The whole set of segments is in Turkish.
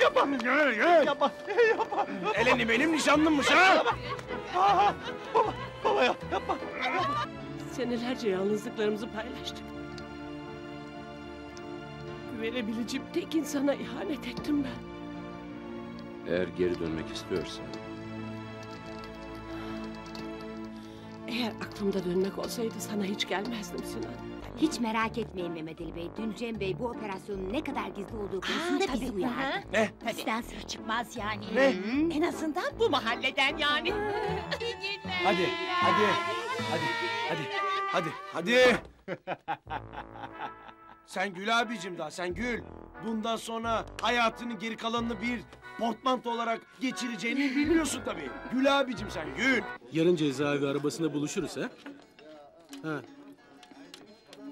Yapma. Yapma. Yapma. Eleni benim nişanlımmış ha. Aa, baba, baba ya, yapma. Senelerce yalnızlıklarımızı paylaştık. Güvenebileceğim tek insana ihanet ettim ben. Eğer geri dönmek istiyorsan Eğer aklımda dönmek olsaydı sana hiç gelmezdim Sinan. Hiç merak etmeyin Mehmet Ali Bey. Dün Cem Bey bu operasyonun ne kadar gizli olduğu konusunda tabii, bizi uyardı. hı. Ne? Bizden sır çıkmaz yani. Ne? En azından Bu mahalleden yani. İyi günler. Hadi, hadi, hadi, hadi, hadi, hadi. Sen Gül abicim daha, sen Gül. Bundan sonra hayatının geri kalanını bir portmanto olarak geçireceğini biliyorsun tabii. Gül abicim sen, Gül. Yarın cezaevi arabasında buluşuruz ha? Ha.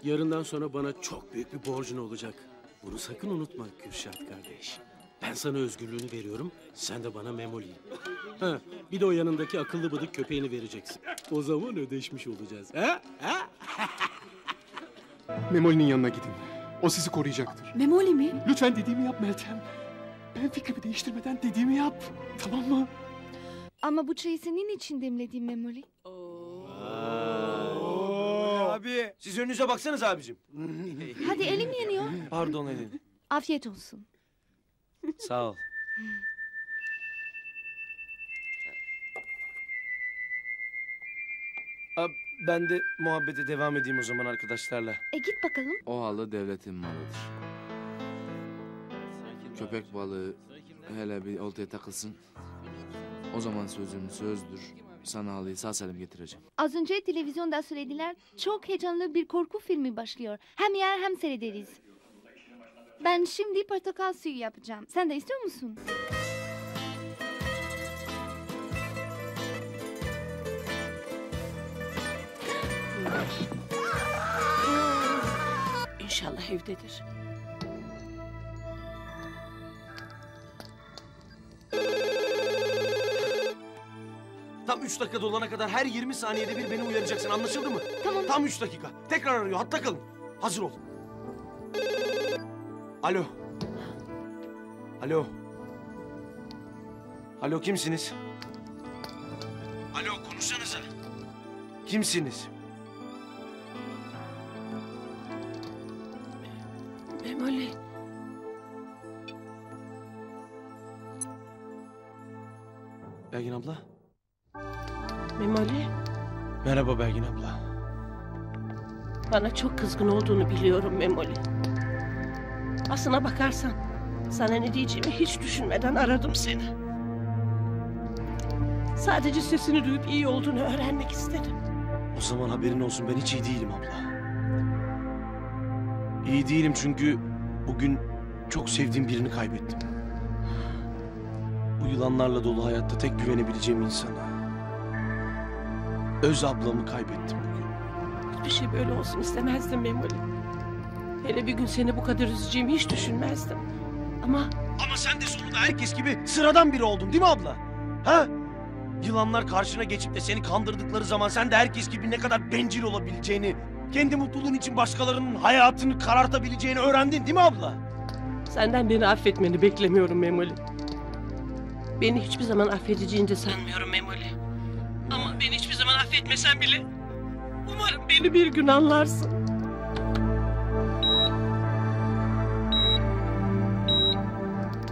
Yarından sonra bana çok büyük bir borcun olacak. Bunu sakın unutma Kürşat kardeş. Ben sana özgürlüğünü veriyorum, sen de bana memoliyi. Ha, bir de o yanındaki akıllı bıdık köpeğini vereceksin. O zaman ödeşmiş olacağız. Ha? Ha? Memoli'nin yanına gidin. O sizi koruyacaktır. Memoli mi? Lütfen dediğimi yap Meltem. Ben fikrimi değiştirmeden dediğimi yap. Tamam mı? Ama bu çayı senin için demlediğim Memoli. Abi. Siz önünüze baksanız abicim. Hadi elim yanıyor. Pardon Elin. Afiyet olsun. Sağ ol. Abi, ben de muhabbete devam edeyim o zaman arkadaşlarla. E git bakalım. o halı devletin malıdır. Köpek balığı hele bir oltaya takılsın. O zaman sözüm sözdür. Sana halıyı sağ salim getireceğim. Az önce televizyonda söylediler. Çok heyecanlı bir korku filmi başlıyor. Hem yer hem seyrederiz. Ben şimdi portakal suyu yapacağım. Sen de istiyor musun? İnşallah evdedir. Tam üç dakika dolana kadar her 20 saniyede bir beni uyaracaksın anlaşıldı mı? Tamam. Tam üç dakika. Tekrar arıyor hatta kalın. Hazır ol. Alo. Alo. Alo kimsiniz? Alo konuşsanıza. Kimsiniz? Merhaba Belgin abla. Bana çok kızgın olduğunu biliyorum Memoli. Aslına bakarsan sana ne diyeceğimi hiç düşünmeden aradım seni. Sadece sesini duyup iyi olduğunu öğrenmek istedim. O zaman haberin olsun ben hiç iyi değilim abla. İyi değilim çünkü bugün çok sevdiğim birini kaybettim. Bu yılanlarla dolu hayatta tek güvenebileceğim insana. Öz ablamı kaybettim bugün. Hiçbir şey böyle olsun istemezdim Memoli. Hele bir gün seni bu kadar üzeceğimi hiç düşünmezdim. Ama Ama sen de sonunda herkes gibi sıradan biri oldun değil mi abla? Ha? Yılanlar karşına geçip de seni kandırdıkları zaman sen de herkes gibi ne kadar bencil olabileceğini, kendi mutluluğun için başkalarının hayatını karartabileceğini öğrendin değil mi abla? senden beni affetmeni beklemiyorum Memoli. Beni hiçbir zaman affedeceğini de sanmıyorum Memoli. Affetmesen bile umarım beni bir gün anlarsın.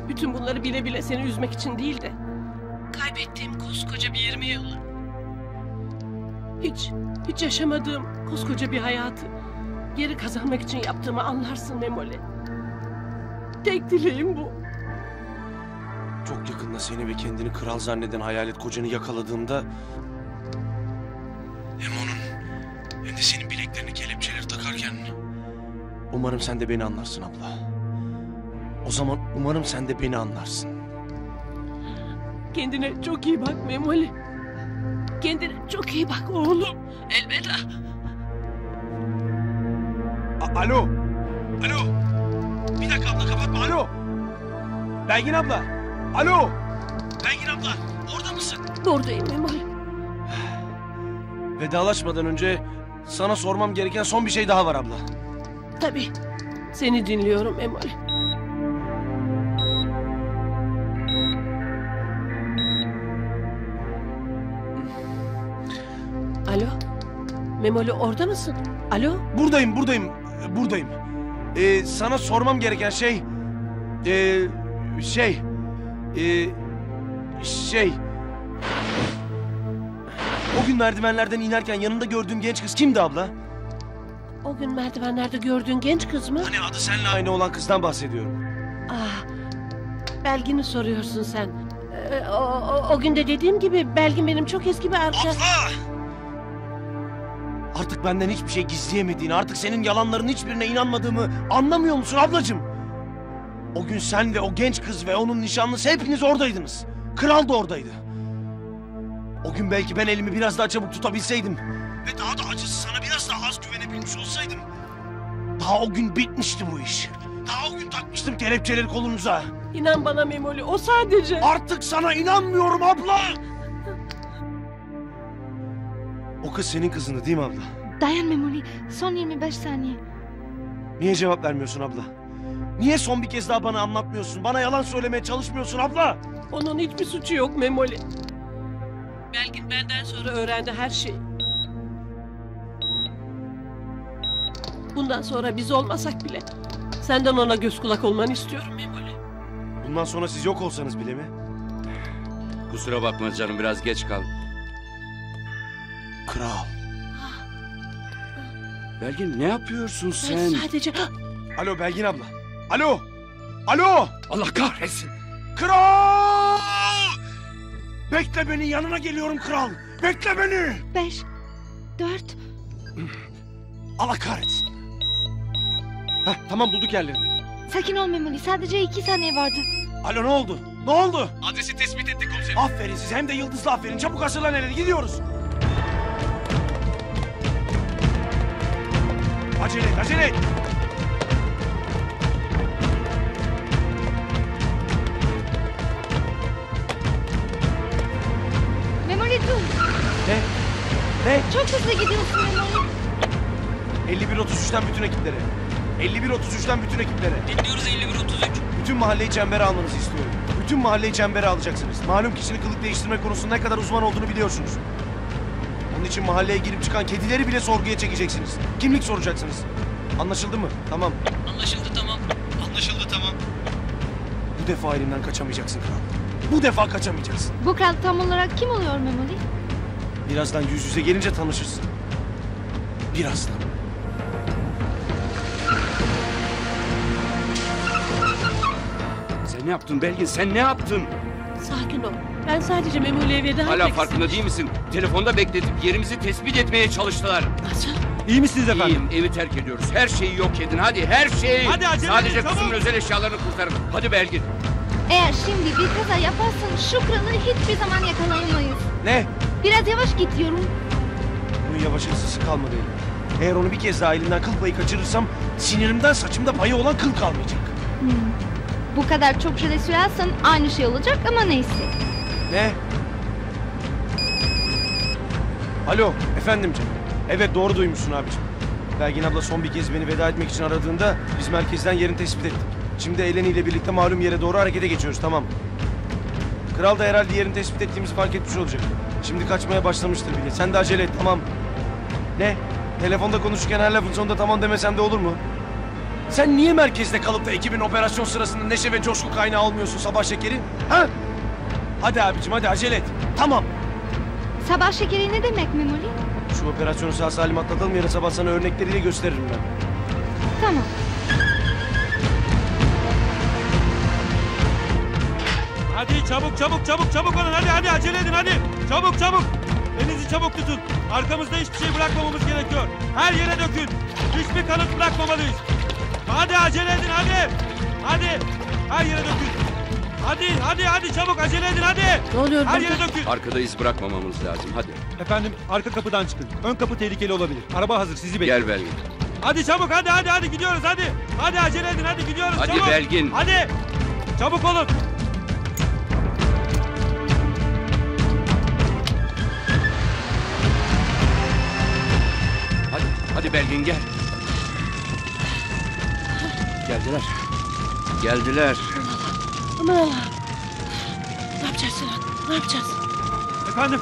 Bütün bunları bile bile seni üzmek için değil de kaybettiğim koskoca bir 20 yılı. Hiç, hiç yaşamadığım koskoca bir hayatı geri kazanmak için yaptığımı anlarsın Memoli. Tek dileğim bu. Çok yakında seni ve kendini kral zanneden hayalet kocanı yakaladığımda... Hem onun hem de senin bileklerini kelepçeleri takarken... Umarım sen de beni anlarsın abla. O zaman umarım sen de beni anlarsın. Kendine çok iyi bak Memoli. Kendine çok iyi bak oğlum. Elveda. A- Alo. Alo. Bir dakika abla kapatma. Alo. Belgin abla. Alo. Belgin abla. Orada mısın? Buradayım Memoli. Vedalaşmadan önce sana sormam gereken son bir şey daha var abla. Tabii. Seni dinliyorum Memoli. Alo? Memoli orada mısın? Alo? Buradayım, buradayım, buradayım. Ee, sana sormam gereken şey... Ee, şey... Ee, şey... O gün merdivenlerden inerken yanında gördüğüm genç kız kimdi abla? O gün merdivenlerde gördüğün genç kız mı? Hani adı seninle aynı olan kızdan bahsediyorum. Ah, Belgin'i soruyorsun sen. Ee, o, o, o gün de dediğim gibi Belgin benim çok eski bir arkadaşım. Abla! Artık benden hiçbir şey gizleyemediğini, artık senin yalanların hiçbirine inanmadığımı anlamıyor musun ablacığım? O gün sen ve o genç kız ve onun nişanlısı hepiniz oradaydınız. Kral da oradaydı. O gün belki ben elimi biraz daha çabuk tutabilseydim ve daha da acısı sana biraz daha az güvenebilmiş olsaydım. Daha o gün bitmişti bu iş. Daha o gün takmıştım kelepçeleri kolunuza. İnan bana Memoli o sadece. Artık sana inanmıyorum abla. O kız senin kızındı değil mi abla? Dayan Memoli. Son 25 saniye. Niye cevap vermiyorsun abla? Niye son bir kez daha bana anlatmıyorsun? Bana yalan söylemeye çalışmıyorsun abla. Onun hiçbir suçu yok Memoli. Belgin benden sonra öğrendi her şeyi. Bundan sonra biz olmasak bile senden ona göz kulak olmanı istiyorum Memoli. Bundan sonra siz yok olsanız bile mi? Kusura bakma canım biraz geç kaldım. Kral. Belgin ne yapıyorsun Ben sen? sadece... Alo Belgin abla. Alo. Alo. Allah kahretsin. Kral. Bekle beni yanına geliyorum kral. Bekle beni. 5, 4, Allah kahretsin. Heh, tamam bulduk yerlerini. sakin ol Memoli. Sadece 2 saniye vardı. Alo ne oldu? Ne oldu? Adresi tespit ettik komiserim. Aferin size hem de yıldızlı aferin. Çabuk hazırlan hele gidiyoruz. Acele et acele et. Ne? Çok hızlı gidiyorsun Memoli. 51-33'ten bütün ekiplere. 51-33'ten bütün ekiplere. Dinliyoruz 51-33. Bütün mahalleyi çembere almanızı istiyorum. Bütün mahalleyi çembere alacaksınız. Malum kişinin kılık değiştirme konusunda ne kadar uzman olduğunu biliyorsunuz. Onun için mahalleye girip çıkan kedileri bile sorguya çekeceksiniz. Kimlik soracaksınız. Anlaşıldı mı? Tamam. Anlaşıldı tamam. Anlaşıldı tamam. Bu defa elimden kaçamayacaksın kral. Bu defa kaçamayacaksın. Bu kral tam olarak kim oluyor Memoli? Birazdan yüz yüze gelince tanışırsın. Birazdan. Sen ne yaptın Belgin sen ne yaptın? Sakin ol. Ben sadece Memoli'ye veda Hala farkında değil misin? Telefonda bekletip yerimizi tespit etmeye çalıştılar. Nasıl? İyi misiniz İyiyim evi terk ediyoruz. Her şeyi yok edin hadi her şeyi. Hadi acele Sadece edin, kızımın çabuk. özel eşyalarını kurtarın. Hadi Belgin. Eğer şimdi bir kaza yaparsan şu kralı hiçbir zaman yakalayamayız. Ne? Biraz yavaş git diyorum. Bunun yavaş hırsızı kalmadı elimde. Eğer onu bir kez daha elimden kıl payı kaçırırsam sinirimden saçımda payı olan kıl kalmayacak. Bu kadar çok süre sürersen aynı şey olacak ama neyse. Ne? Alo, efendim canım. Evet doğru duymuşsun abicim. Belgin abla son bir kez beni veda etmek için aradığında biz merkezden yerini tespit ettik. Şimdi Eleni ile birlikte malum yere doğru harekete geçiyoruz tamam. Kral da herhalde yerini tespit ettiğimizi fark etmiş olacak. Şimdi kaçmaya başlamıştır bile. Sen de acele et tamam. Ne? Telefonda konuşurken her lafın sonunda tamam demesem de olur mu? Sen niye merkezde kalıp da ekibin operasyon sırasında neşe ve coşku kaynağı olmuyorsun sabah şekeri? Ha? Hadi abicim hadi acele et. Tamam. Sabah şekeri ne demek Memoli? Şu operasyonu sağ salim atlatalım yarın sabah sana örnekleriyle gösteririm ben. Tamam. Hadi çabuk çabuk çabuk çabuk olun hadi hadi acele edin hadi. Çabuk çabuk. Elinizi çabuk tutun. Arkamızda hiçbir şey bırakmamamız gerekiyor. Her yere dökün. Hiçbir kanıt bırakmamalıyız. Hadi acele edin hadi. Hadi. Her yere dökün. Hadi hadi hadi çabuk acele edin hadi. Ne oluyor Her yere dökün. Arkada iz bırakmamamız lazım hadi. Efendim arka kapıdan çıkın. Ön kapı tehlikeli olabilir. Araba hazır sizi Gel Belgin. Hadi çabuk hadi hadi hadi gidiyoruz hadi. Hadi acele edin hadi gidiyoruz Hadi çabuk. Belgin. Hadi. Çabuk olun. Hadi Belgin gel. Geldiler. Geldiler. Aman Allah'ım. Ne yapacağız Sinan? Ne yapacağız? Efendim.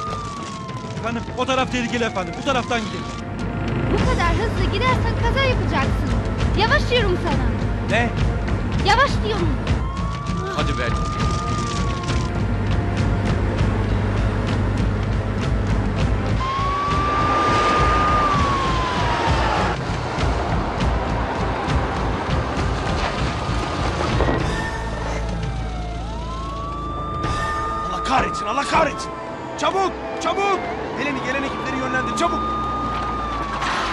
Efendim o taraf tehlikeli efendim. Bu taraftan gidelim. Bu kadar hızlı gidersen kaza yapacaksın. Yavaş diyorum sana. Ne? Yavaş diyorum. Hadi Belgin. Kahretsin. Çabuk, çabuk. Geleni gelen ekipleri yönlendir, çabuk.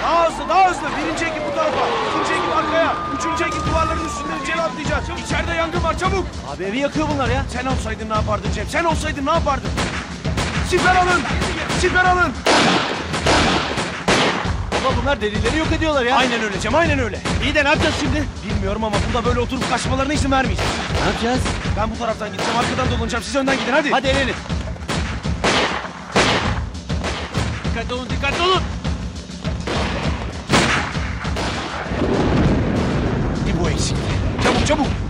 Daha hızlı, daha hızlı. Birinci ekip bu tarafa, ikinci ekip arkaya, üçüncü ekip duvarların üstünden içeri atlayacağız. İçeride yangın var, çabuk. Abi evi yakıyor bunlar ya. Sen olsaydın ne yapardın Cem? Sen olsaydın ne yapardın? Siper alın, siper alın. Baba bunlar delilleri yok ediyorlar ya. Aynen öyle Cem, aynen öyle. İyi de ne yapacağız şimdi? Bilmiyorum ama burada böyle oturup kaçmalarına izin vermeyeceğiz. Ne yapacağız? Ben bu taraftan gideceğim, arkadan dolanacağım. Siz önden gidin, hadi. Hadi el ele. Dikkatli olun dikkatli olun. Bu eksik. Çabuk, çabuk.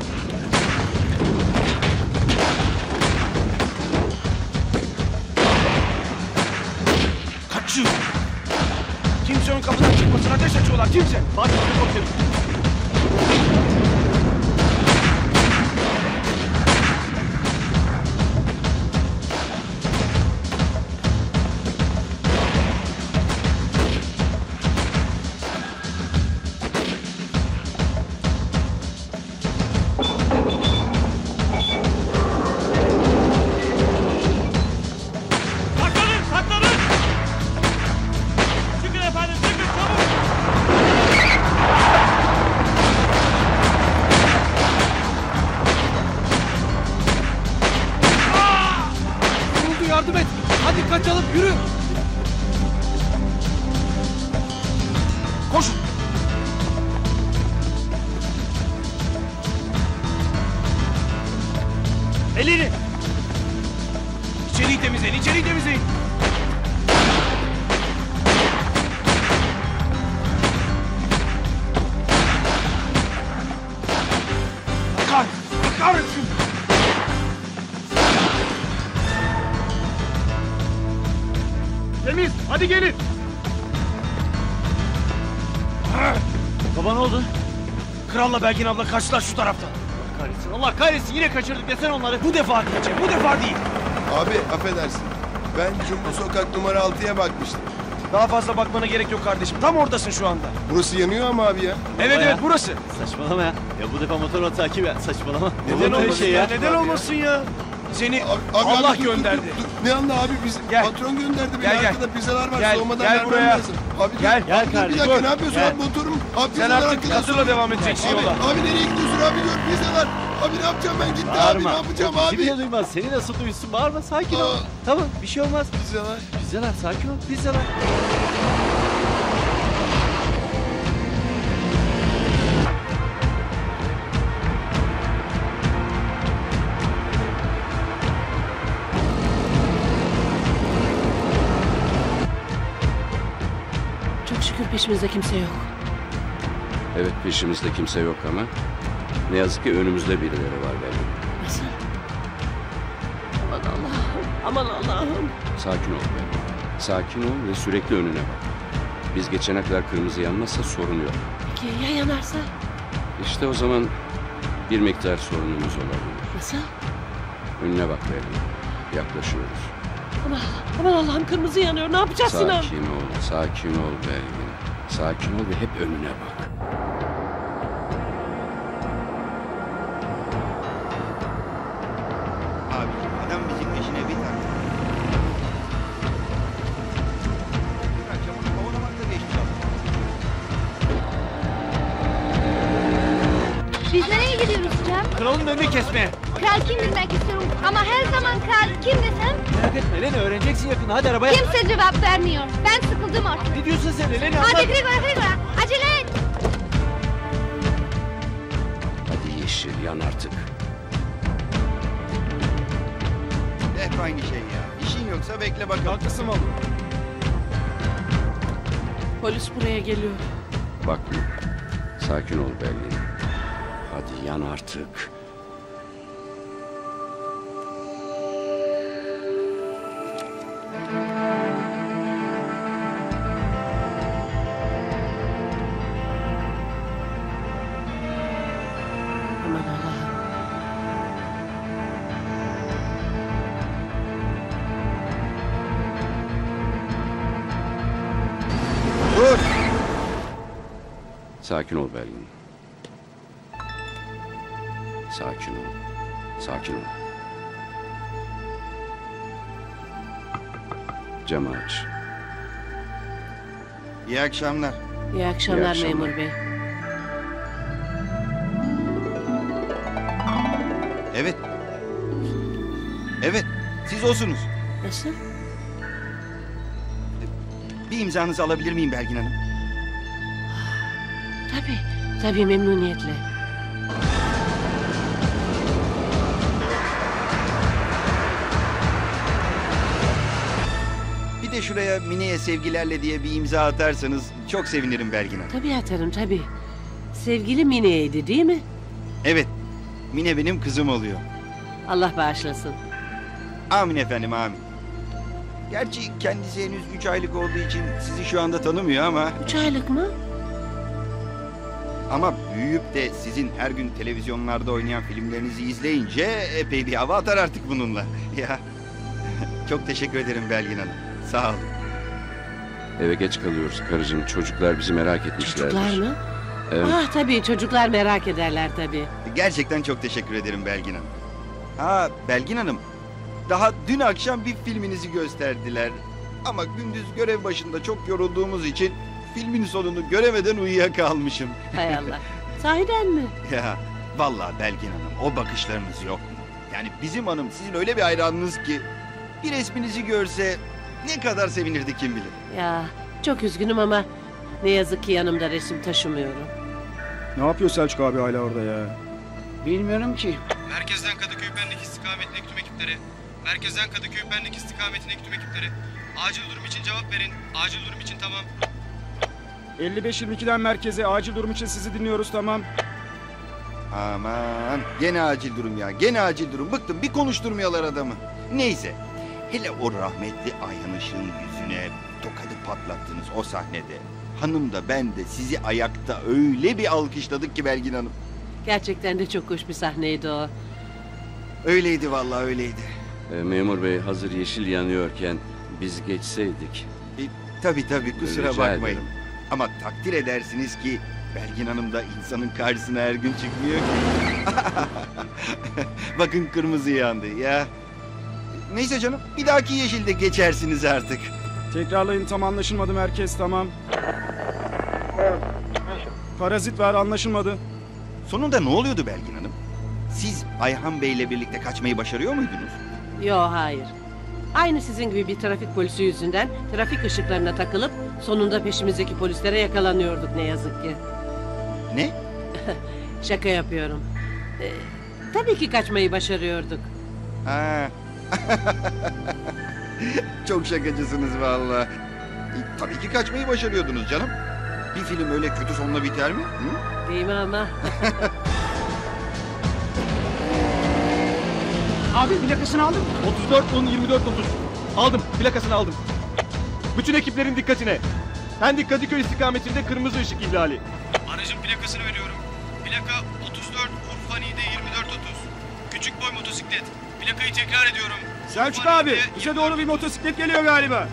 Kralla Belgin abla kaçtılar şu taraftan. Kahretsin Allah kahretsin yine kaçırdık desene onları. Bu defa Cem, bu defa değil. Abi affedersin. Ben Cumhur Sokak numara 6'ya bakmıştım. Daha fazla bakmana gerek yok kardeşim. Tam oradasın şu anda. Burası yanıyor ama abi ya. Evet ya. evet burası. Saçmalama ya. Ya bu defa motorla takip ya. Saçmalama. Neden olmasın şey ya? Neden olmasın ya? Seni Abi, abi, Allah abi, dur, dur, gönderdi. dur, dur. Ne anda abi biz Gel. patron gönderdi beni Gel, arkada pizzalar var Gel, soğumadan gel buraya. lazım. Abi, Gel. Gel abi, kardeşim, Bir dakika ne yapıyorsun Gel. abi motorum? Abi Sen artık hazırla devam edeceksin abi, yola. Abi nereye gidiyorsun abi gör pizzalar. Abi ne yapacağım ben gitti abi ne yapacağım Bizi abi. bile duymaz. Seni nasıl duysun? Bağırma sakin ol. Aa. Tamam bir şey olmaz. Pizzalar. Pizzalar sakin ol. Pizzalar. Peşimizde kimse yok. Evet peşimizde kimse yok ama ne yazık ki önümüzde birileri var Belgin. Nasıl? Aman Allah'ım. Aman Allah'ım. Sakin ol Belgin. Sakin ol ve sürekli önüne bak. Biz geçene kadar kırmızı yanmazsa sorun yok. Peki ya yanarsa? İşte o zaman bir miktar sorunumuz olabilir. Nasıl? Önüne bak Belgin. Yaklaşıyoruz. Aman, aman Allah'ım kırmızı yanıyor. Ne yapacağız Sinan? Sakin ol, sakin ol Belgin. Sakin ol ve hep önüne bak. Abi adam bizim peşine bir abi. Biz nereye gidiyoruz Cem? Kralın önünü kesmeye. Kral kim bilmek istiyorum. Ama her zaman kral kim desem Merak etme Eleni öğreneceksin yakında. Hadi arabaya. kimse cevap vermiyor. Ben sıkıldım artık. Ne diyorsun sen Eleni anlat. Hadi Grigora Grigora acele et. Hadi yeşil yan artık. Hep aynı şey ya. İşin yoksa bekle bakalım. Haklısın oğlum. Polis buraya geliyor. Bakma. Sakin ol Belgin. Hadi yan artık. Sakin ol Belgin. Sakin ol. Sakin ol. Camı aç. İyi akşamlar. İyi akşamlar, İyi akşamlar. memur bey. Evet. Evet. Siz olsunuz. Nasıl? Bir imzanızı alabilir miyim Belgin Hanım? Tabii. Tabii memnuniyetle. Bir de şuraya Mine'ye sevgilerle diye bir imza atarsanız çok sevinirim Belgin Hanım. Tabii atarım tabii. Sevgili Mine'ydi değil mi? Evet. Mine benim kızım oluyor. Allah bağışlasın. Amin efendim amin. Gerçi kendisi henüz 3 aylık olduğu için sizi şu anda tanımıyor ama... Üç aylık mı? Ama büyüyüp de sizin her gün televizyonlarda oynayan filmlerinizi izleyince epey bir hava atar artık bununla. Ya çok teşekkür ederim Belgin Hanım. Sağ olun. Eve geç kalıyoruz karıcığım. Çocuklar bizi merak etmişlerdir. Çocuklar mı? Evet. Ah tabii çocuklar merak ederler tabii. Gerçekten çok teşekkür ederim Belgin Hanım. Ha Belgin Hanım. Daha dün akşam bir filminizi gösterdiler. Ama gündüz görev başında çok yorulduğumuz için filmin sonunu göremeden uyuyakalmışım. Hay Allah. Sahiden mi? Ya vallahi Belgin Hanım o bakışlarınız yok mu? Yani bizim hanım sizin öyle bir hayranınız ki bir resminizi görse ne kadar sevinirdi kim bilir. Ya çok üzgünüm ama ne yazık ki yanımda resim taşımıyorum. Ne yapıyor Selçuk abi hala orada ya? Bilmiyorum ki. Merkezden Kadıköy Pendik istikametine tüm ekipleri. Merkezden Kadıköy Pendik istikametine tüm ekipleri. Acil durum için cevap verin. Acil durum için tamam. 55-22'den merkeze acil durum için sizi dinliyoruz tamam. Aman gene acil durum ya gene acil durum. Bıktım bir konuşturmuyorlar adamı. Neyse hele o rahmetli Ayhan Işık'ın yüzüne tokadı patlattınız o sahnede. Hanım da ben de sizi ayakta öyle bir alkışladık ki Belgin Hanım. Gerçekten de çok hoş bir sahneydi o. Öyleydi vallahi öyleydi. Ee, memur bey hazır yeşil yanıyorken biz geçseydik. E, tabii tabii kusura Rica bakmayın. ederim. Ama takdir edersiniz ki Belgin Hanım da insanın karşısına her gün çıkmıyor ki. Bakın kırmızı yandı ya. Neyse canım bir dahaki yeşilde geçersiniz artık. Tekrarlayın tam anlaşılmadı merkez tamam. Parazit var anlaşılmadı. Sonunda ne oluyordu Belgin Hanım? Siz Ayhan Bey'le birlikte kaçmayı başarıyor muydunuz? Yo hayır. Aynı sizin gibi bir trafik polisi yüzünden trafik ışıklarına takılıp sonunda peşimizdeki polislere yakalanıyorduk ne yazık ki. Ne? Şaka yapıyorum. Ee, tabii ki kaçmayı başarıyorduk. Ha. Çok şakacısınız vallahi. E, tabii ki kaçmayı başarıyordunuz canım. Bir film öyle kötü sonla biter mi? Hı? Değil mi ama? Abi plakasını aldın mı? 34 10 24 30. Aldım. Plakasını aldım. Bütün ekiplerin dikkatine. Pendik Kadıköy istikametinde kırmızı ışık ihlali. Aracın plakasını veriyorum. Plaka 34 Urfa Niğde 2430. Küçük boy motosiklet. Plakayı tekrar ediyorum. Selçuk abi bize doğru bir motosiklet geliyor galiba.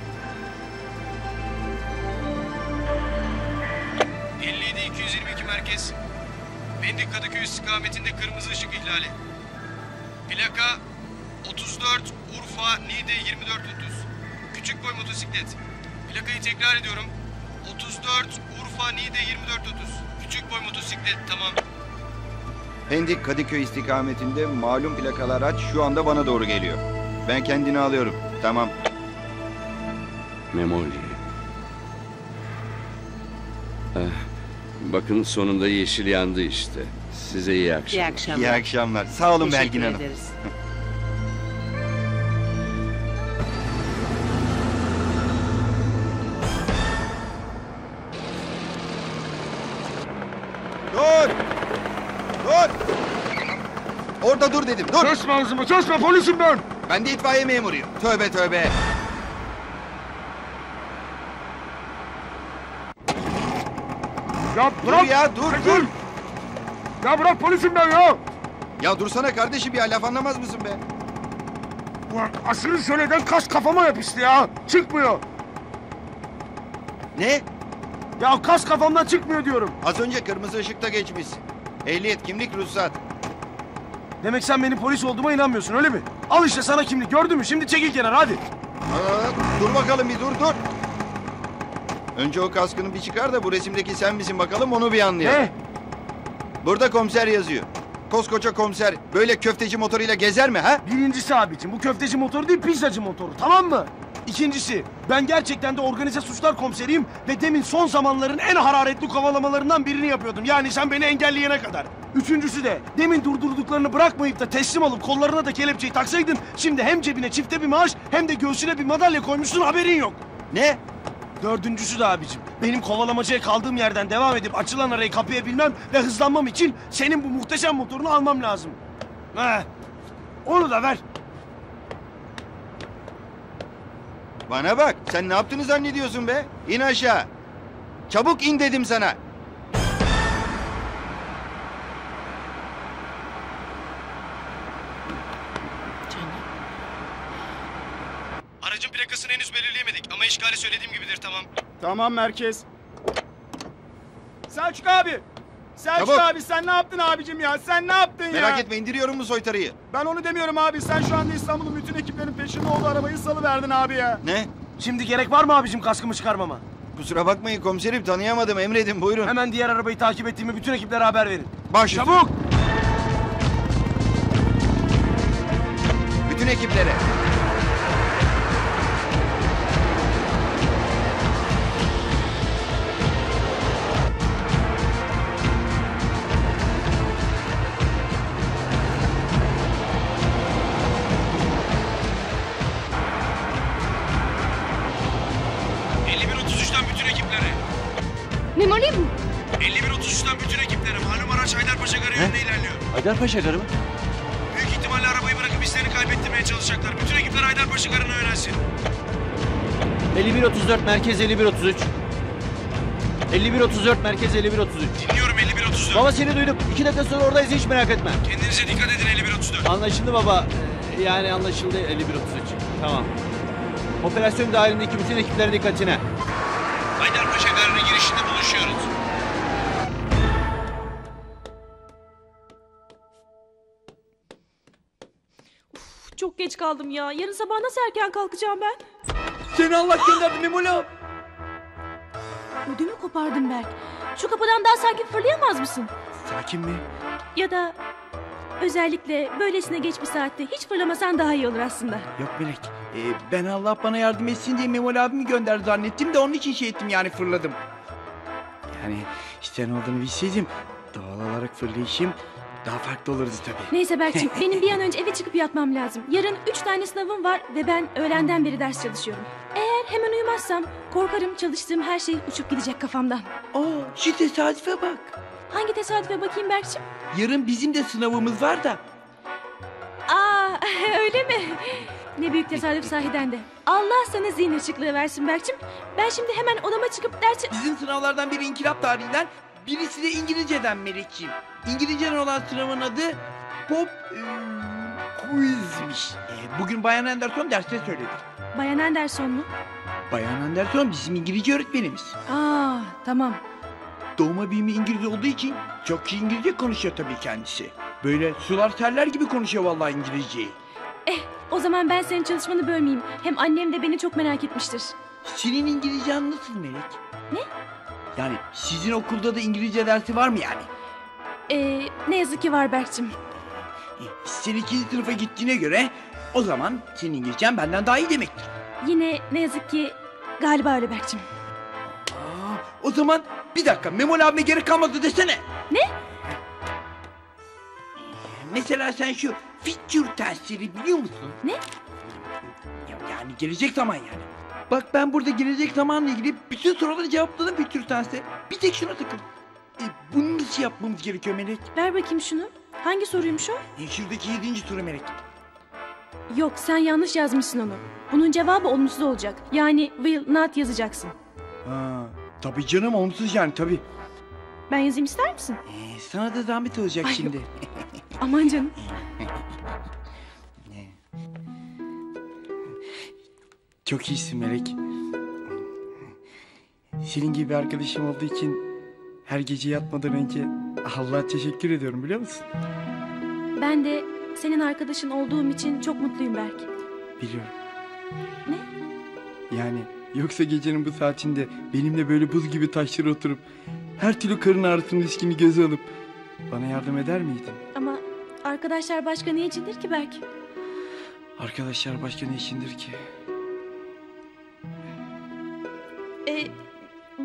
57 222 merkez. Pendik Kadıköy istikametinde kırmızı ışık ihlali. Plaka 34 Urfa Niğde 2430. Küçük boy motosiklet. Plakayı tekrar ediyorum. 34 Urfa Niğde 2430. Küçük boy motosiklet tamam. Pendik Kadıköy istikametinde malum plakalı araç şu anda bana doğru geliyor. Ben kendini alıyorum. Tamam. Memoli. Eh, bakın sonunda yeşil yandı işte. Size iyi akşamlar. İyi akşamlar. İyi akşamlar. Sağ olun Teşekkür Belgin Hanım. ederiz. Dur! Kesme ağzımı, kesme polisim ben! Ben de itfaiye memuruyum. Tövbe tövbe. Ya Dur bırak! ya, dur, Çekil! dur! Ya bırak polisim ben ya! Ya dursana kardeşim ya, laf anlamaz mısın be? Ulan aşırı söyleden kas kafama yapıştı ya! Çıkmıyor! Ne? Ya kas kafamdan çıkmıyor diyorum. Az önce kırmızı ışıkta geçmişsin. Ehliyet, kimlik, ruhsat. Demek sen benim polis olduğuma inanmıyorsun öyle mi? Al işte sana kimlik gördün mü? Şimdi çekil kenara hadi. Aa, dur bakalım bir dur, dur. Önce o kaskını bir çıkar da bu resimdeki sen misin bakalım onu bir anlayalım. Ne? Burada komiser yazıyor. Koskoca komiser böyle köfteci motoruyla gezer mi ha? Birincisi abicim bu köfteci motoru değil pizzacı motoru tamam mı? İkincisi ben gerçekten de organize suçlar komiseriyim ve demin son zamanların en hararetli kovalamalarından birini yapıyordum. Yani sen beni engelleyene kadar. Üçüncüsü de demin durdurduklarını bırakmayıp da teslim alıp kollarına da kelepçeyi taksaydın şimdi hem cebine çifte bir maaş hem de göğsüne bir madalya koymuşsun haberin yok. Ne? Dördüncüsü de abicim. Benim kovalamacaya kaldığım yerden devam edip açılan arayı kapayabilmem ve hızlanmam için senin bu muhteşem motorunu almam lazım. He. Onu da ver. Bana bak sen ne yaptığını zannediyorsun be? İn aşağı. Çabuk in dedim sana. Aracın plakasını henüz belirleyemedik ama işgali söylediğim gibidir tamam. Tamam merkez. Selçuk abi. Selçuk Çabuk. abi sen ne yaptın abicim ya? Sen ne yaptın ya? Merak etme indiriyorum bu soytarıyı. Ben onu demiyorum abi. Sen şu anda İstanbul'un bütün ekiplerin peşinde olduğu arabayı salıverdin abi ya. Ne? Şimdi gerek var mı abicim kaskımı çıkarmama? Kusura bakmayın komiserim tanıyamadım emredin buyurun. Hemen diğer arabayı takip ettiğimi bütün ekiplere haber verin. Baş Çabuk! Bütün ekiplere. Haydarpaşa garı mı? Büyük ihtimalle arabayı bırakıp izlerini kaybettirmeye çalışacaklar. Bütün ekipler Haydarpaşa Garı'na yönelsin. 5134 merkez 5133. 5134 merkez 5133. Dinliyorum 51-34. Baba seni duyduk. İki dakika sonra oradayız hiç merak etme. Kendinize dikkat edin 51-34. Anlaşıldı baba. Ee, Yani anlaşıldı 5133. Tamam. Operasyon dahilindeki bütün ekiplerin dikkatine. Haydarpaşa Garı'nın girişinde buluşuyoruz. Geç kaldım ya. Yarın sabah nasıl erken kalkacağım ben? Seni Allah gönderdi Memoli Ödümü kopardım Berk. Şu kapıdan daha sakin fırlayamaz mısın? Sakin mi? Ya da özellikle böylesine geç bir saatte hiç fırlamasan daha iyi olur aslında. Yok Melek. e, ben Allah bana yardım etsin diye Memoli abimi gönderdi zannettim de onun için şey ettim yani fırladım. Yani sen olduğunu bilseydim doğal olarak fırlayışım daha farklı olurdu tabii. Neyse Berk'cim benim bir an önce eve çıkıp yatmam lazım. Yarın üç tane sınavım var ve ben öğlenden beri ders çalışıyorum. Eğer hemen uyumazsam korkarım çalıştığım her şey uçup gidecek kafamdan. Aa şu tesadüfe bak. Hangi tesadüfe bakayım Berk'cim? Yarın bizim de sınavımız var da. Aa öyle mi? Ne büyük tesadüf sahiden de. Allah sana zihin açıklığı versin Berk'cim. Ben şimdi hemen odama çıkıp ders... Bizim sınavlardan biri inkılap tarihinden, birisi de İngilizceden Melekciğim. İngilizceden olan sınavın adı Pop e, Quiz'miş. E, bugün Bayan Anderson derste söyledi. Bayan Anderson mu? Bayan Anderson bizim İngilizce öğretmenimiz. Aa tamam. Doğma büyüme İngiliz olduğu için çok iyi İngilizce konuşuyor tabii kendisi. Böyle sular seller gibi konuşuyor vallahi İngilizceyi. Eh o zaman ben senin çalışmanı bölmeyeyim. Hem annem de beni çok merak etmiştir. Senin İngilizcen nasıl Melek? Ne? Yani sizin okulda da İngilizce dersi var mı yani? Ee, ne yazık ki var Berk'cim. Sen ikinci sınıfa gittiğine göre o zaman senin İngilizcen benden daha iyi demektir. Yine ne yazık ki galiba öyle Berk'cim. Aa, o zaman bir dakika Memoli abime gerek kalmadı desene. Ne? Mesela sen şu future tensleri biliyor musun? Ne? Ya, yani gelecek zaman yani. Bak ben burada gelecek zamanla ilgili bütün soruları cevapladım future tense. Bir tek şuna takıl. E, bunu nasıl yapmamız gerekiyor Melek? Ver bakayım şunu. Hangi soruymuş o? E, şuradaki yedinci soru Melek. Yok sen yanlış yazmışsın onu. Bunun cevabı olumsuz olacak. Yani will not yazacaksın. Ha, tabii canım onsuz yani tabii. Ben yazayım ister misin? E, sana da zahmet olacak Ay, şimdi. Aman canım. Çok iyisin Melek. Senin gibi bir arkadaşım olduğu için her gece yatmadan önce Allah'a teşekkür ediyorum biliyor musun? Ben de senin arkadaşın olduğum için çok mutluyum Berk. Biliyorum. Ne? Yani yoksa gecenin bu saatinde benimle böyle buz gibi taşlara oturup her türlü karın ağrısının riskini göze alıp bana yardım eder miydin? Ama arkadaşlar başka ne içindir ki Berk? Arkadaşlar başka ne içindir ki?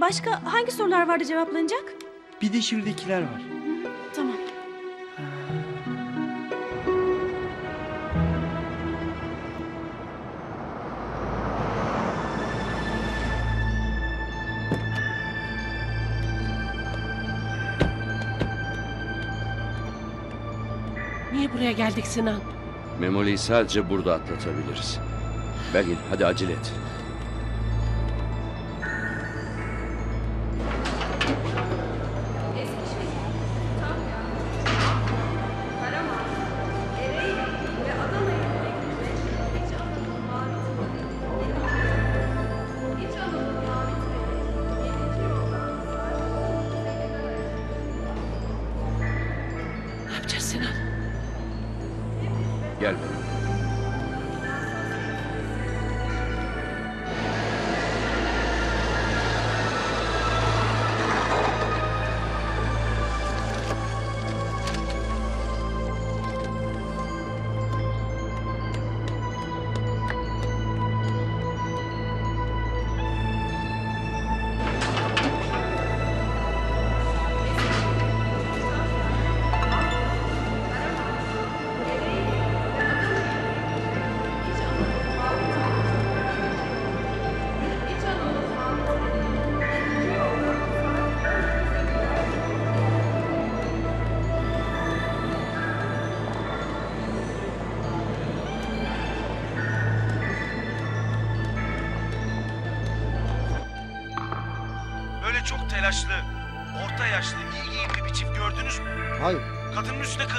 Başka hangi sorular vardı cevaplanacak? Bir de şuradakiler var. Tamam. Niye buraya geldik Sinan? Memoli'yi sadece burada atlatabiliriz. Belgin hadi acele et.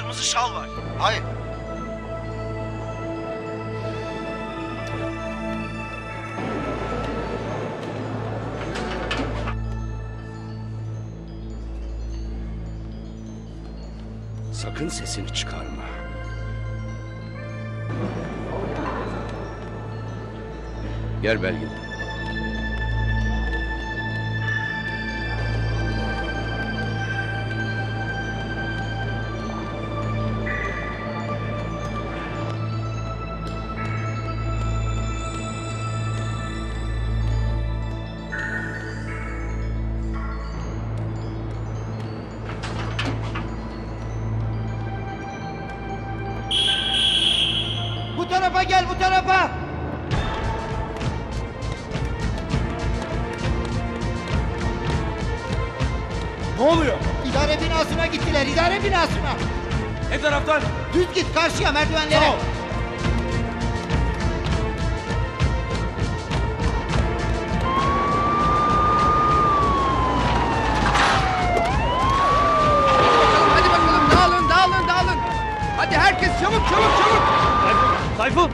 Kırmızı şal var. Hayır. Sakın sesini çıkarma. Gel Belgin. Ne oluyor? İdare binasına gittiler idare binasına. Ne taraftan? Düz git karşıya merdivenlere. Sağ ol. Hadi bakalım dağılın dağılın dağılın. Hadi herkes çabuk çabuk çabuk. Tayfun!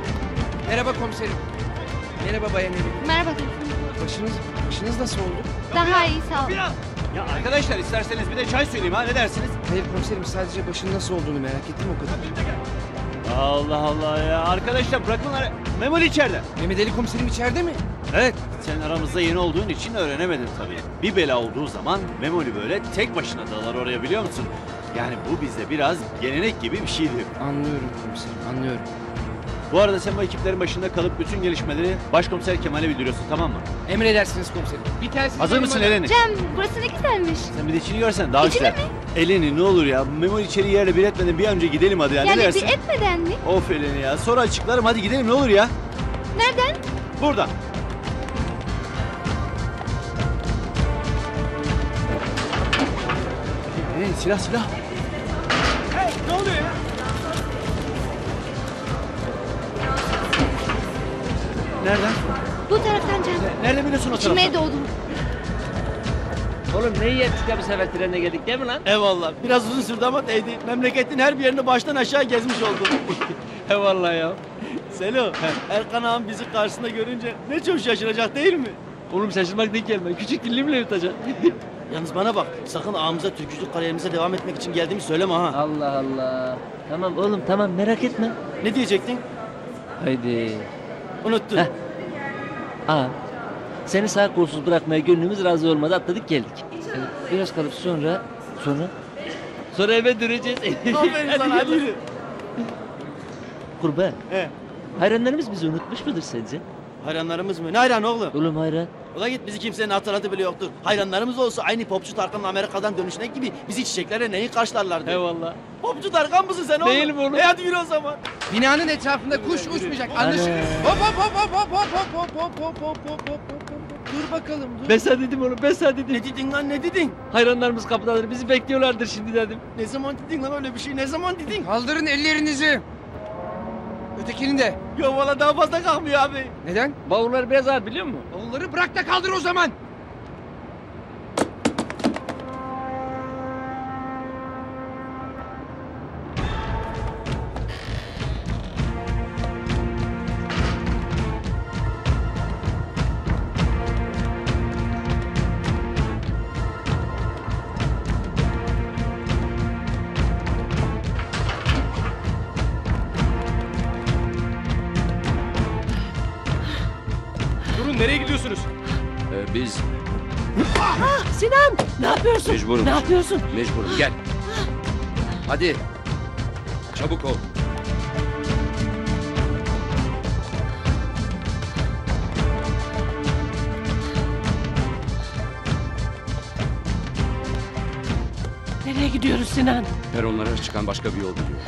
Merhaba komiserim. Merhaba Bayan Emin. Merhaba. Başınız, başınız nasıl oldu? Daha iyi sağ ol. Ya arkadaşlar isterseniz bir de çay söyleyeyim ha ne dersiniz? Hayır komiserim sadece başın nasıl olduğunu merak ettim o kadar. Allah Allah ya arkadaşlar bırakın onları. Memoli içeride. Mehmet Ali komiserim içeride mi? Evet sen aramızda yeni olduğun için öğrenemedin tabii. Bir bela olduğu zaman Memoli böyle tek başına dalar oraya biliyor musun? Yani bu bizde biraz gelenek gibi bir şeydi. Anlıyorum komiserim anlıyorum. Bu arada sen bu ekiplerin başında kalıp bütün gelişmeleri Başkomiser Kemal'e bildiriyorsun tamam mı? Emredersiniz komiserim. Bir telsiz Hazır mısın Eleni? Cem burası ne güzelmiş. Sen bir de içini görsen daha İçini güzel. mi? Eleni ne olur ya Memoli içeri yerle bir etmeden bir an önce gidelim hadi ya ne yani dersin? bir etmeden mi? Of Eleni ya sonra açıklarım hadi gidelim ne olur ya. Nereden? Buradan. Silah silah. Hey ne oluyor ya? Nereden? Bu taraftan Can. Nerede biliyorsun o tarafı? İçime doğdum. Oğlum ne iyi ettik de bu sefer trenle geldik değil mi lan? Eyvallah. Biraz uzun sürdü ama değdi. Memleketin her bir yerini baştan aşağı gezmiş oldum. Eyvallah ya. Selo, Erkan ağam bizi karşısında görünce ne çok şaşıracak değil mi? Oğlum şaşırmak değil kelime. Küçük dilimle yutacak. Yalnız bana bak, sakın ağamıza türkücülük kariyerimize devam etmek için geldiğimi söyleme ha. Allah Allah. Tamam oğlum tamam merak etme. Ne diyecektin? Haydi. Unuttun. Heh. Aa, seni sağ kolsuz bırakmaya gönlümüz razı olmadı atladık geldik. Ee, biraz kalıp sonra, sonra, sonra eve döneceğiz. Aferin sana, hadi yürü. Kurban, He. hayranlarımız bizi unutmuş mudur sence? Hayranlarımız mı? Ne hayran oğlum? Oğlum hayran. Ulan git bizi kimsenin hatırladığı bile yoktur. Hayranlarımız olsa aynı popçu Tarkan'ın Amerika'dan dönüşüne gibi bizi çiçeklerle neyi karşılarlardı. Eyvallah. Popçu Tarkan mısın sen oğlum? Değilim oğlum. E hadi yürü o zaman. Binanın etrafında kuş uçmayacak. Anlaşıldı. Hop hop hop hop hop hop hop hop hop hop hop hop hop hop. Dur bakalım dur. Ben sana dedim oğlum, ben sana dedim. Ne dedin lan ne dedin? Hayranlarımız kapıdadır, bizi bekliyorlardır şimdi dedim. Ne zaman dedin lan öyle bir şey? Ne zaman dedin? Kaldırın ellerinizi. Ötekini de. Ya valla daha fazla kalkmıyor abi. Neden? Bavullar biraz ağır biliyor musun? Onları bırak da kaldır o zaman. Durun nereye gidiyorsunuz? Ee, biz Ah, Sinan ne yapıyorsun? Mecburum. Ne yapıyorsun? mecburum. Gel. Hadi. Çabuk ol. Nereye gidiyoruz Sinan? Peronlara çıkan başka bir yol biliyor.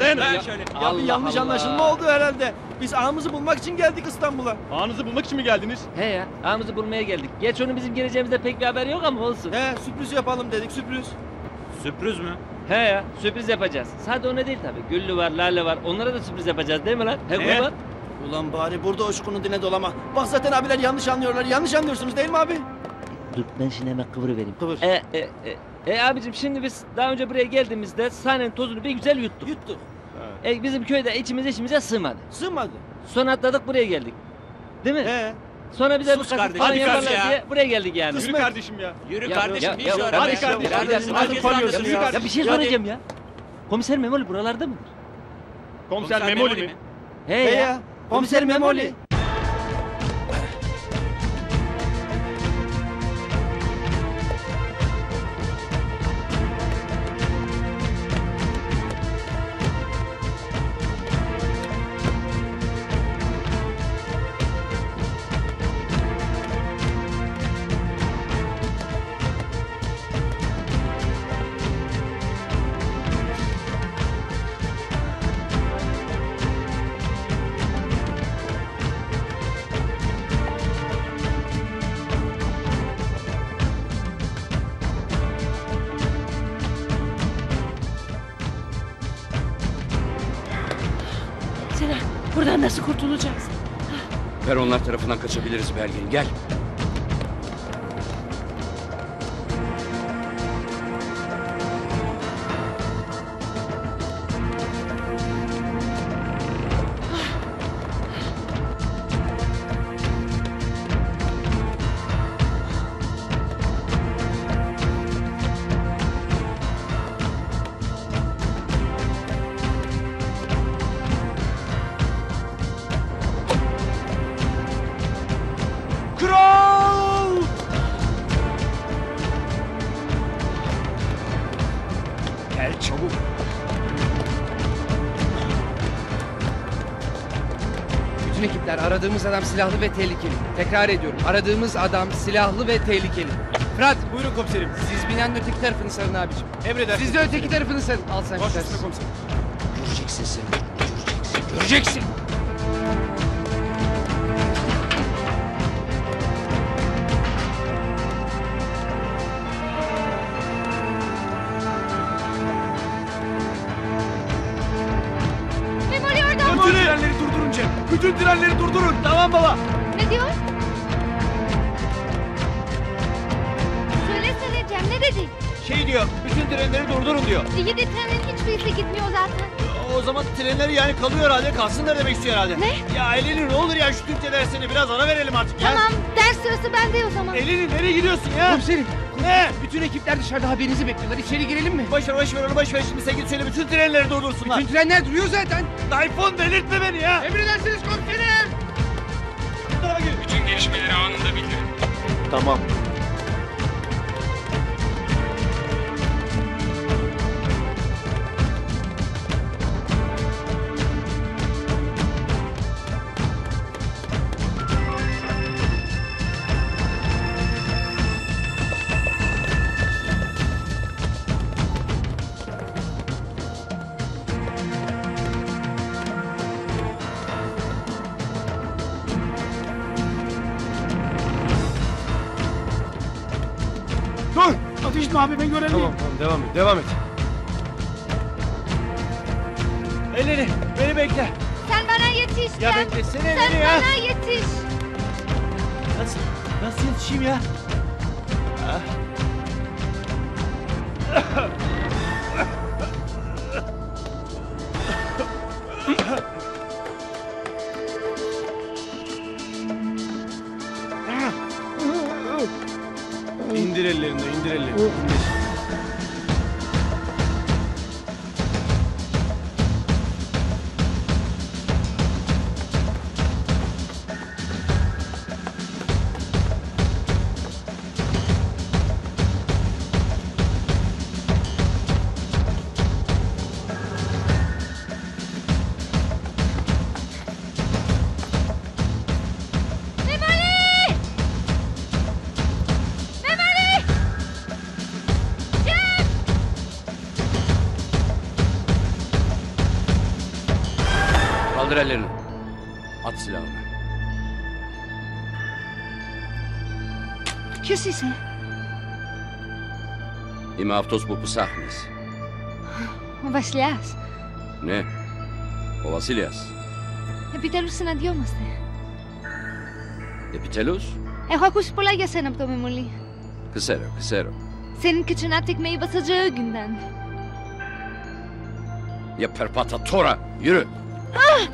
Dayanın dayanın. Ben Ya. şöyle. Ya bir yanlış anlaşılma oldu herhalde. Biz ağamızı bulmak için geldik İstanbul'a. Ağanızı bulmak için mi geldiniz? He ya, ağamızı bulmaya geldik. Geç onun bizim geleceğimizde pek bir haber yok ama olsun. He sürpriz yapalım dedik sürpriz. Sürpriz mü? He ya, sürpriz yapacağız. Sadece ona değil tabii. Güllü var, Lale var. Onlara da sürpriz yapacağız değil mi lan? He Ne? kurban? Ulan bari burada o dine dolama. Bak zaten abiler yanlış anlıyorlar. Yanlış anlıyorsunuz değil mi abi? Dur ben şimdi hemen kıvırı vereyim. Kıvır. E, e, e, e abicim şimdi biz daha önce buraya geldiğimizde sahnenin tozunu bir güzel yuttuk. Yuttuk. E, bizim köyde içimiz içimize sığmadı. Sığmadı. Sonra atladık buraya geldik. Değil mi? He. Sonra bize Sus bu kasıt kardeşim, falan hadi yaparlar kardeşim ya. diye buraya geldik yani. Yürü kardeşim ya. Yürü Ya, kardeşim. ya, bin ya, hadi kardeşim, Herkes neredesin? ya. Ya bir şey soracağım ya. Komiser Memoli buralarda mı? Komiser Memoli mi? He, He ya. ya. Komiser Memoli. Peronlar tarafından kaçabiliriz Belgin. Gel. Aradığımız adam silahlı ve tehlikeli. Tekrar ediyorum. Aradığımız adam silahlı ve tehlikeli. Fırat. Buyurun komiserim. Siz binanın öteki tarafını sarın abicim. Emredersiniz. Siz de öteki tarafını sarın. Al sen Baş üstüne komiserim. Göreceksin sen. Göreceksin. Göreceksin. Bütün trenleri durdurun. Tamam baba. Ne diyor? Söylesene Cem ne dedi? Şey diyor, bütün trenleri durdurun diyor. İyi de trenin hiçbirisi gitmiyor zaten. O zaman trenleri yani kalıyor herhalde, kalsınlar demek istiyor herhalde. Ne? Ya Eleni ne olur ya şu Türkçe dersini biraz ara verelim artık ya. Tamam ders sırası bende o zaman. Eleni nereye gidiyorsun ya? Komiserim. Ne? Bütün ekipler dışarıda haberinizi bekliyorlar. İçeri girelim mi? Boş ver boş ver onu boş ver şimdi sen git söyle bütün trenleri durdursunlar. Bütün trenler duruyor zaten. Tayfun delirtme beni ya. Emredersiniz komiserim. Bütün gelişmeleri anında bildirin. Tamam. Devam et. Devam et. Eleni beni bekle. Sen bana yetiş Ya Cem. beklesene Sen beni ya. bana yetiş. Nasıl, nasıl yetişeyim ya? Ah. İndir ellerini, indir ellerini. indir. Είμαι αυτός που ψάχνεις. Ο Βασιλιάς. Ναι. Ο Βασίλειας. Επιτέλους συναντιόμαστε. Επιτέλους; Έχω ακούσει πολλά για σένα από το Μεμολί. Ξέρω, ξέρω. Senin kıçına tekmeyi basacağı günden. Ya perpata tora. Yürü. Ah!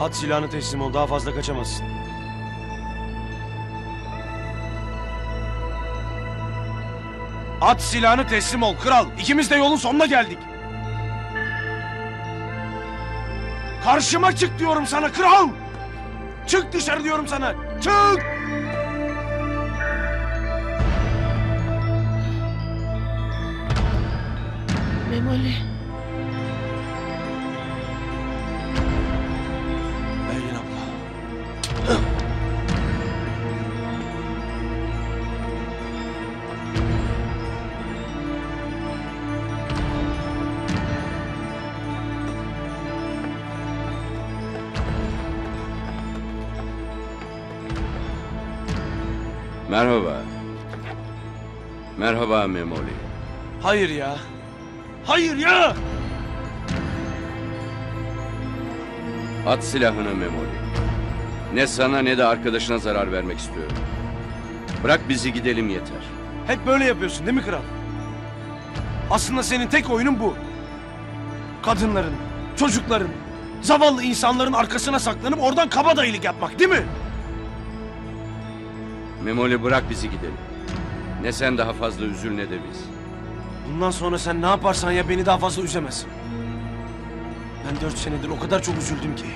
At silahını teslim ol. Daha fazla kaçamazsın. At silahını teslim ol kral. İkimiz de yolun sonuna geldik. Karşıma çık diyorum sana kral. Çık dışarı diyorum sana. Çık. Memoli. Hayır ya. Hayır ya. At silahını Memoli. Ne sana ne de arkadaşına zarar vermek istiyorum. Bırak bizi gidelim yeter. Hep böyle yapıyorsun değil mi kral? Aslında senin tek oyunun bu. Kadınların, çocukların, Zavallı insanların arkasına saklanıp oradan kabadayılık yapmak değil mi? Memoli bırak bizi gidelim. Ne sen daha fazla üzül ne de biz. Bundan sonra sen ne yaparsan ya beni daha fazla üzemezsin. Ben dört senedir o kadar çok üzüldüm ki.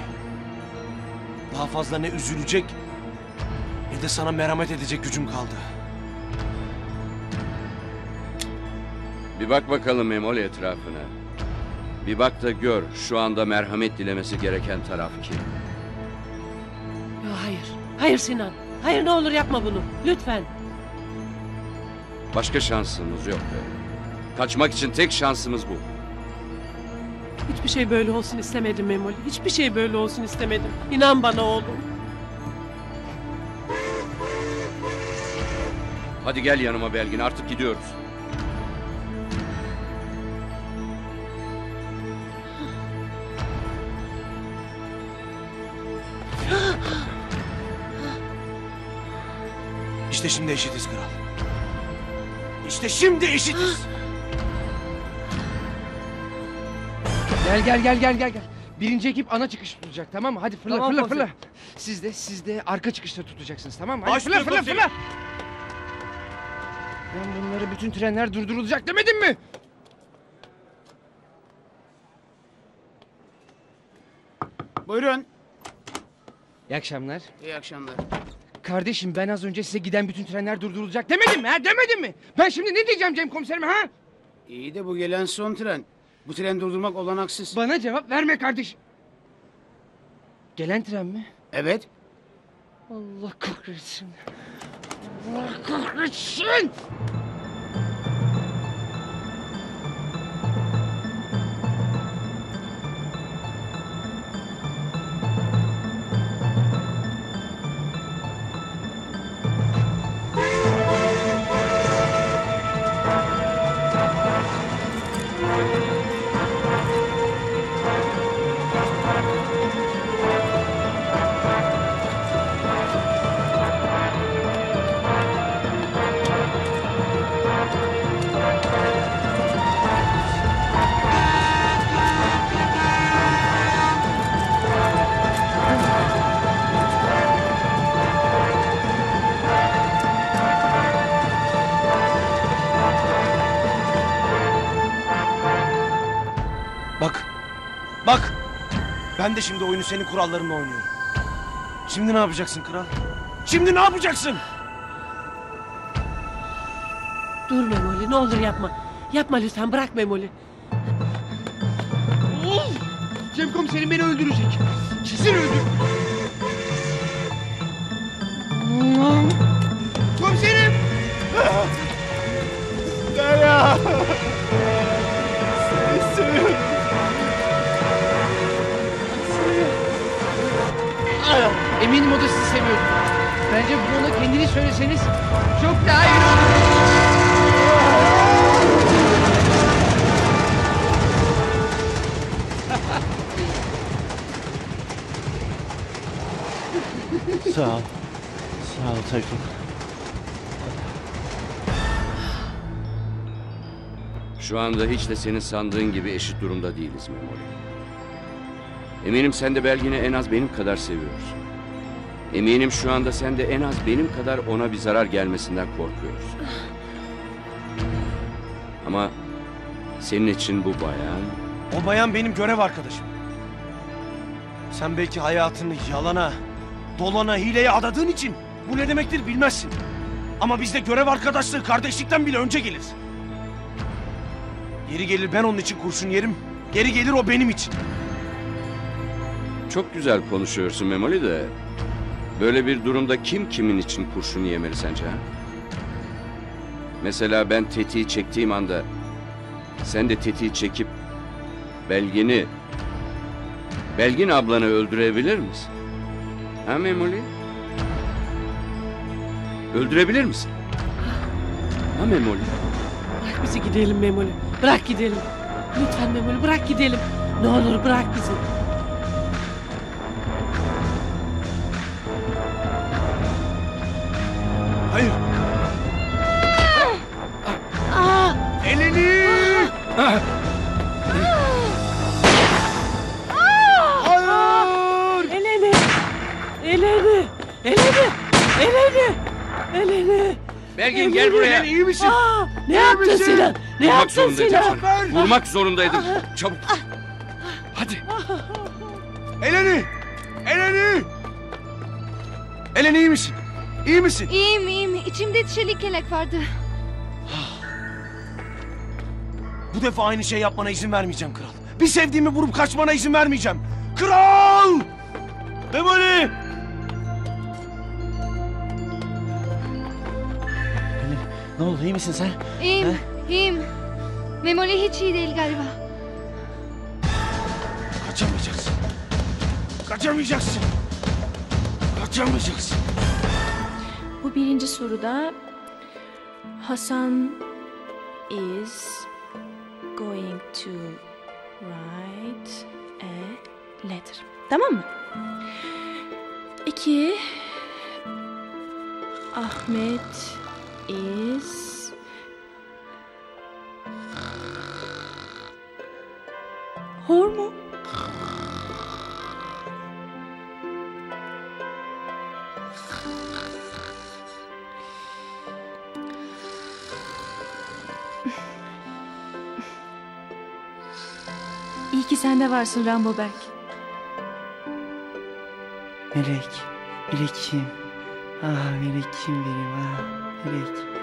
Daha fazla ne üzülecek ne de sana merhamet edecek gücüm kaldı. Bir bak bakalım Memoli etrafına. Bir bak da gör şu anda merhamet dilemesi gereken taraf kim? Ya hayır. Hayır Sinan. Hayır ne olur yapma bunu. Lütfen. Başka şansımız yok be. Kaçmak için tek şansımız bu. Hiçbir şey böyle olsun istemedim Memoli. Hiçbir şey böyle olsun istemedim. İnan bana oğlum. Hadi gel yanıma Belgin artık gidiyoruz. İşte şimdi eşitiz kral. İşte şimdi eşitiz. Gel gel gel gel gel gel. Birinci ekip ana çıkış tutacak tamam mı? Hadi fırla Tamam, fırla komiserim. fırla. Siz de siz de arka çıkışta tutacaksınız tamam mı? Hadi Başlıyor fırla fırla komiserim. fırla. Ben bunları bütün trenler durdurulacak demedim mi? Buyurun. İyi akşamlar. İyi akşamlar. Kardeşim ben az önce size giden bütün trenler durdurulacak demedim mi? Ha? Demedim mi? Ben şimdi ne diyeceğim Cem komiserim ha? İyi de bu gelen son tren. Bu tren durdurmak olanaksız. Bana cevap verme kardeşim. Gelen tren mi? Evet. Allah kahretsin. Allah kahretsin. Ben de şimdi oyunu senin kurallarınla oynuyorum. Şimdi ne yapacaksın kral? Şimdi ne yapacaksın? Dur Memoli ne olur yapma. Yapma lütfen bırak Memoli. Cem komiserim beni öldürecek. Kesin öldür. Söyleseniz çok daha iyi olur. Sağ ol. Sağ ol Tayfun. Şu anda hiç de senin sandığın gibi eşit durumda değiliz Memoli. Eminim sen de Belgin'i en az benim kadar seviyorsun. Eminim şu anda sen de en az benim kadar ona bir zarar gelmesinden korkuyorsun. Ama senin için bu bayan O bayan benim görev arkadaşım. Sen belki hayatını yalana, dolana, hileye adadığın için bu ne demektir bilmezsin. Ama bizde görev arkadaşlığı kardeşlikten bile önce gelir. Geri gelir ben onun için kurşun yerim. Geri gelir o benim için. çok güzel konuşuyorsun Memoli de... Böyle bir durumda kim kimin için kurşun yemeli sence ha? Mesela ben tetiği çektiğim anda... Sen de tetiği çekip... Belgin'i... Belgin ablanı öldürebilir misin? Ha Memoli? Öldürebilir misin? Ha Memoli? Bırak bizi gidelim Memoli. Bırak gidelim. Lütfen Memoli bırak gidelim. Ne olur bırak bizi. Gel buraya. Eleni iyi misin? Aa, ne İyi yaptın misin? Sinan? Ne Vurmak yaptın zorundaydım Sinan? seni. Vurmak zorundaydım. Çabuk. Hadi. Eleni! Eleni! Eleni iyi misin? İyi misin? İyiyim iyiyim. İçimde çelik kelek vardı. Bu defa aynı şey yapmana izin vermeyeceğim kral. Bir sevdiğimi vurup kaçmana izin vermeyeceğim. Kral! Memoli! Ne oldu iyi misin sen? İyiyim, Ha? iyiyim. Memoli hiç iyi değil galiba. Kaçamayacaksın. Kaçamayacaksın. Kaçamayacaksın. Bu birinci soruda Hasan is going to write a letter. Tamam mı? İki Ahmet is Hor mu? İyi ki sen de varsın Rambo Berk. Melek, Melek'im. Ah Melek'im benim ah. Melek. Ah.